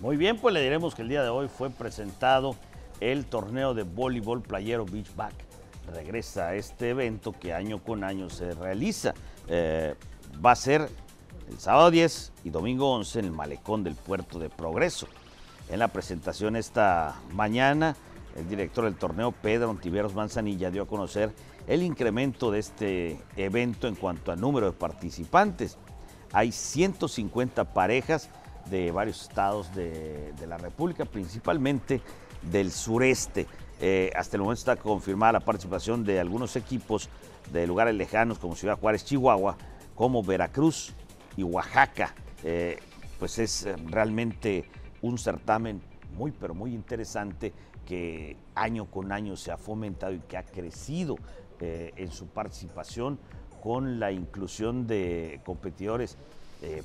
Muy bien, pues le diremos que el día de hoy fue presentado el torneo de voleibol playero Beach Back. Regresa a este evento que año con año se realiza. Eh, va a ser el sábado 10 y domingo 11 en el malecón del puerto de Progreso. En la presentación esta mañana, el director del torneo, Pedro Ontiveros Manzanilla, dio a conocer el incremento de este evento en cuanto a número de participantes. Hay 150 parejas de varios estados de, la República, principalmente del sureste. Eh, hasta el momento está confirmada la participación de algunos equipos de lugares lejanos como Ciudad Juárez, Chihuahua, como Veracruz y Oaxaca. Eh, pues es eh, realmente un certamen muy, pero muy interesante que año con año se ha fomentado y que ha crecido en su participación con la inclusión de competidores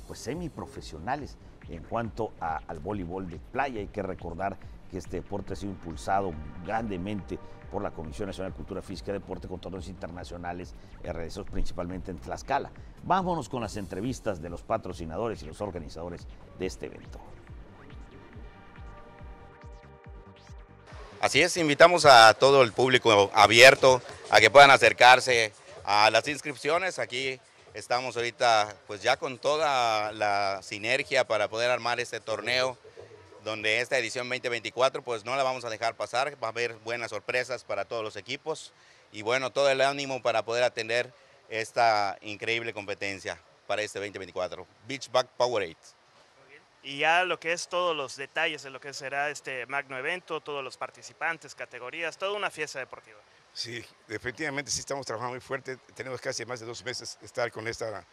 pues semiprofesionales en cuanto al voleibol de playa. Hay que recordar que este deporte ha sido impulsado grandemente por la Comisión Nacional de Cultura Física y Deporte con torneos internacionales realizados principalmente en Tlaxcala. Vámonos con las entrevistas de los patrocinadores y los organizadores de este evento. Así es, invitamos a todo el público abierto a que puedan acercarse a las inscripciones. Aquí estamos ahorita pues ya con toda la sinergia para poder armar este torneo donde esta edición 2024 pues no la vamos a dejar pasar, va a haber buenas sorpresas para todos los equipos y bueno, todo el ánimo para poder atender esta increíble competencia para este 2024. Beach Back Powerade. Y ya lo que es todos los detalles de lo que será este magno evento, todos los participantes, categorías, toda una fiesta deportiva. Sí, definitivamente sí estamos trabajando muy fuerte. Tenemos casi más de dos meses estar con esta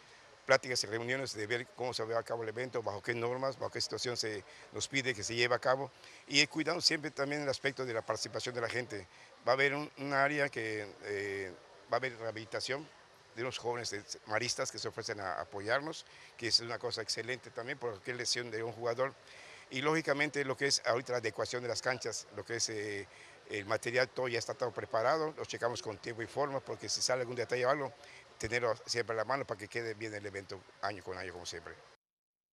pláticas y reuniones de ver cómo se va a cabo el evento, bajo qué normas, bajo qué situación se nos pide que se lleve a cabo y cuidando siempre también el aspecto de la participación de la gente. Va a haber un, área que eh, va a haber rehabilitación de unos jóvenes maristas que se ofrecen a apoyarnos, que es una cosa excelente también por cualquier lesión de un jugador. Y lógicamente lo que es ahorita la adecuación de las canchas, lo que es eh, el material todo ya está todo preparado, lo checamos con tiempo y forma porque si sale algún detalle o algo, tenerlo siempre a la mano para que quede bien el evento año con año como siempre.